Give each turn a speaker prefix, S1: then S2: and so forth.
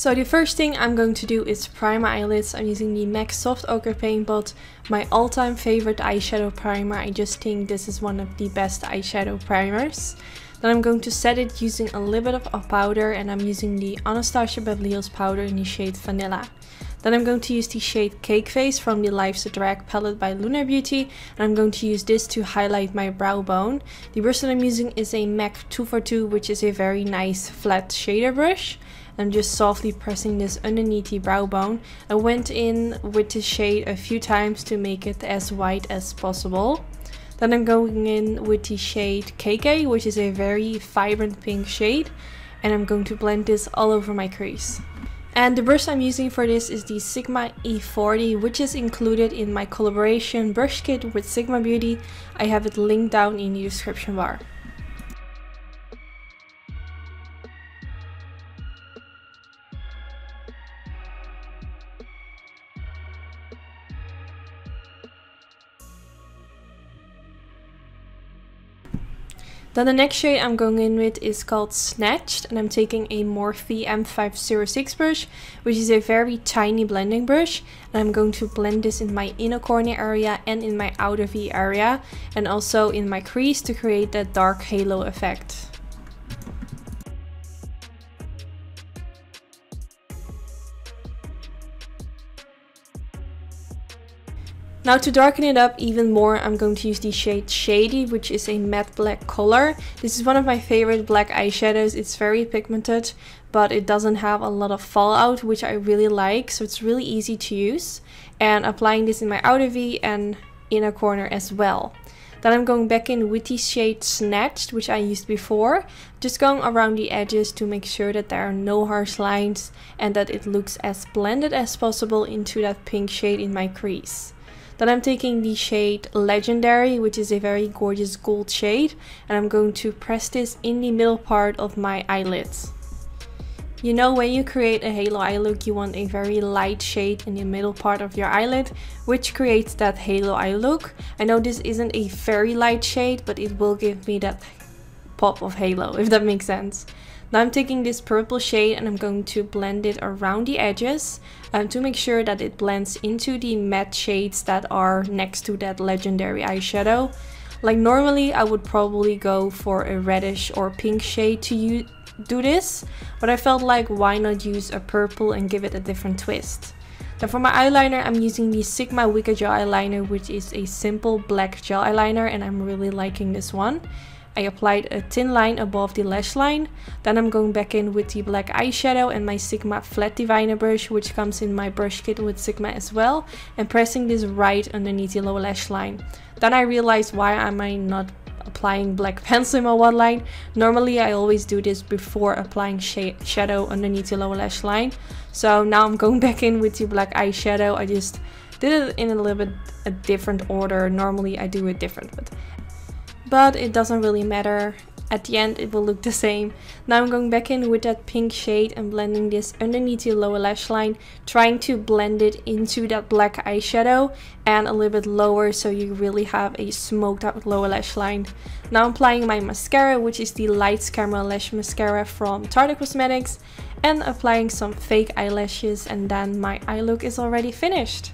S1: So the first thing I'm going to do is prime my eyelids. I'm using the MAC Soft Ochre Paint Pot, my all-time favorite eyeshadow primer. I just think this is one of the best eyeshadow primers. Then I'm going to set it using a little bit of powder and I'm using the Anastasia Beverly Hills powder in the shade Vanilla. Then I'm going to use the shade Cake Face from the Life's a Drag palette by Lunar Beauty. And I'm going to use this to highlight my brow bone. The brush that I'm using is a MAC 242, which is a very nice flat shader brush. I'm just softly pressing this underneath the brow bone. I went in with the shade a few times to make it as white as possible. Then I'm going in with the shade KK, which is a very vibrant pink shade. And I'm going to blend this all over my crease. And the brush I'm using for this is the Sigma E40, which is included in my collaboration brush kit with Sigma Beauty. I have it linked down in the description bar. Then the next shade I'm going in with is called Snatched and I'm taking a Morphe M506 brush which is a very tiny blending brush and I'm going to blend this in my inner corner area and in my outer V area and also in my crease to create that dark halo effect. Now to darken it up even more, I'm going to use the shade Shady, which is a matte black color. This is one of my favorite black eyeshadows. It's very pigmented, but it doesn't have a lot of fallout, which I really like. So it's really easy to use. And applying this in my outer V and inner corner as well. Then I'm going back in with the shade Snatched, which I used before. Just going around the edges to make sure that there are no harsh lines and that it looks as blended as possible into that pink shade in my crease. Then I'm taking the shade Legendary, which is a very gorgeous gold shade, and I'm going to press this in the middle part of my eyelids. You know when you create a halo eye look you want a very light shade in the middle part of your eyelid which creates that halo eye look. I know this isn't a very light shade but it will give me that pop of halo if that makes sense. Now I'm taking this purple shade and I'm going to blend it around the edges um, to make sure that it blends into the matte shades that are next to that legendary eyeshadow. Like normally I would probably go for a reddish or pink shade to do this, but I felt like why not use a purple and give it a different twist. Then for my eyeliner, I'm using the Sigma Wicked Gel Eyeliner, which is a simple black gel eyeliner, and I'm really liking this one. I applied a thin line above the lash line. Then I'm going back in with the black eyeshadow and my Sigma flat definer brush which comes in my brush kit with Sigma as well and pressing this right underneath the lower lash line. Then I realized why am I not applying black pencil in my waterline. Normally I always do this before applying sh shadow underneath the lower lash line. So now I'm going back in with the black eyeshadow. I just did it in a little bit a different order. Normally I do it different, but but it doesn't really matter. At the end it will look the same. Now I'm going back in with that pink shade and blending this underneath the lower lash line, trying to blend it into that black eyeshadow and a little bit lower so you really have a smoked out lower lash line. Now I'm applying my mascara which is the Lights Camera Lash Mascara from Tarte Cosmetics and applying some fake eyelashes and then my eye look is already finished.